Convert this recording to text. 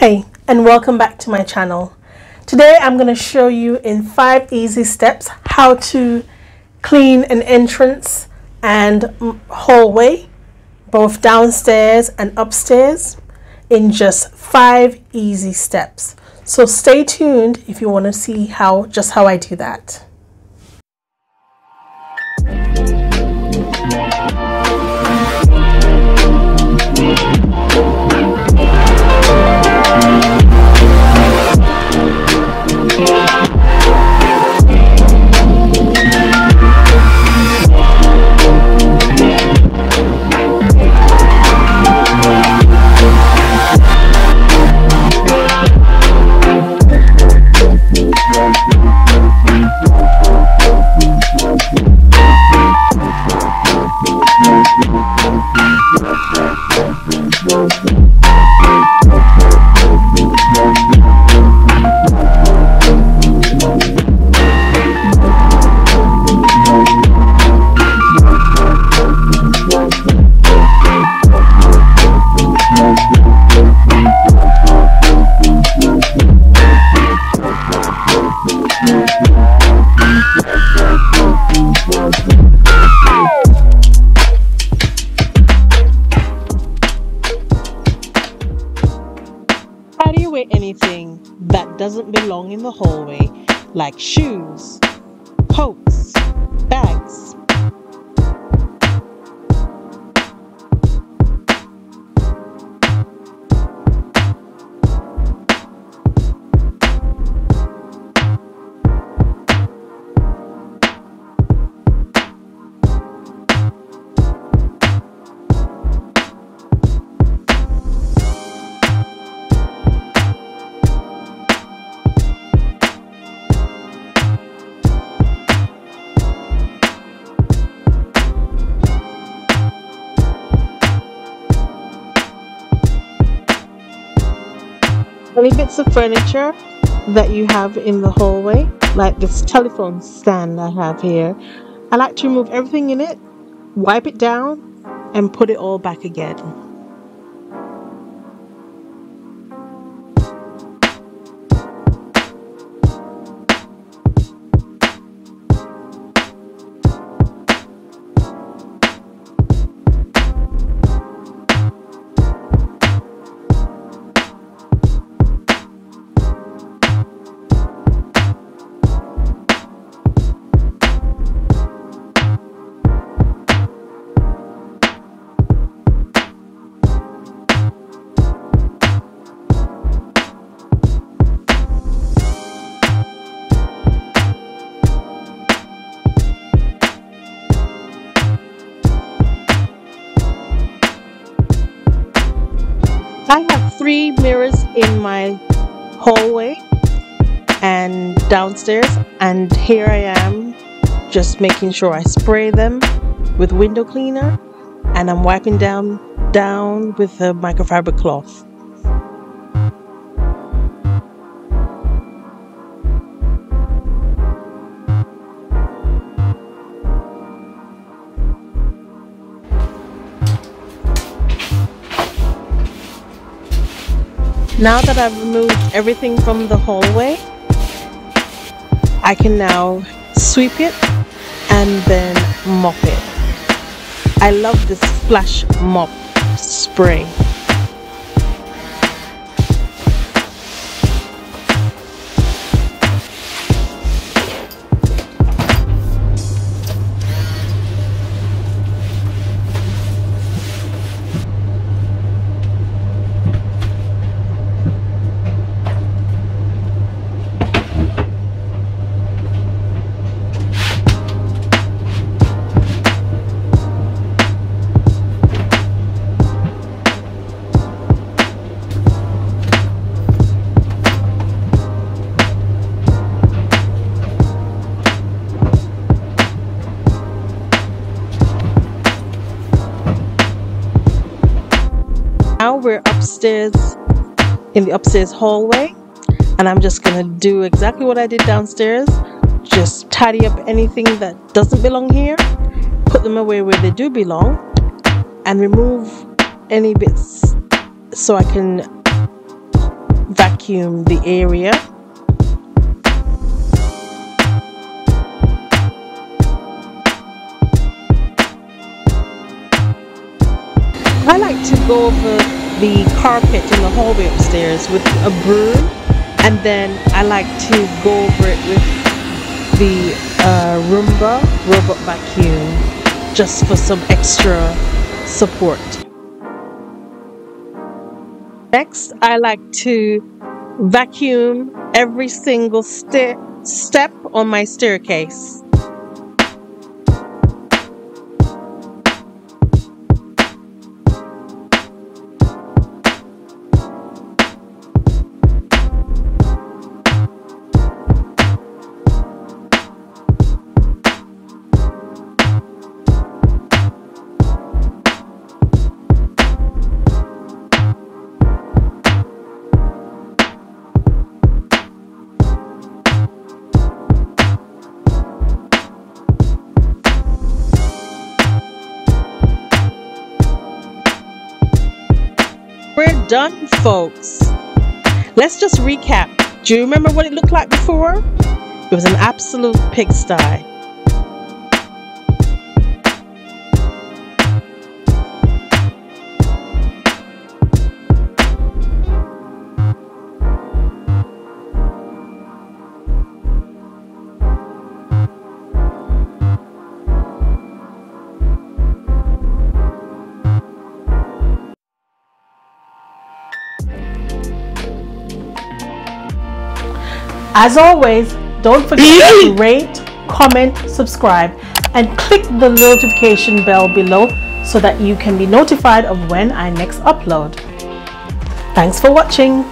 Hi and welcome back to my channel. Today I'm going to show you in five easy steps how to clean an entrance and hallway both downstairs and upstairs in just five easy steps. So stay tuned if you want to see how just how I do that. How do you wear anything that doesn't belong in the hallway, like shoes, coats, bags? Any bits of furniture that you have in the hallway, like this telephone stand I have here, I like to remove everything in it, wipe it down, and put it all back again. I have three mirrors in my hallway and downstairs, and here I am just making sure I spray them with window cleaner and I'm wiping down down with a microfiber cloth. Now that I've removed everything from the hallway, I can now sweep it and then mop it. I love this Flash mop spray. Now we're upstairs in the upstairs hallway, and I'm just gonna do exactly what I did downstairs just tidy up anything that doesn't belong here, put them away where they do belong, and remove any bits so I can vacuum the area. I like to go over the carpet in the hallway upstairs with a broom and then I like to go over it with the uh, Roomba robot vacuum just for some extra support. Next, I like to vacuum every single step on my staircase. Done, folks. Let's just recap. Do you remember what it looked like before? It was an absolute pigsty. As always, don't forget to rate, comment, subscribe, and click the notification bell below so that you can be notified of when I next upload. Thanks for watching.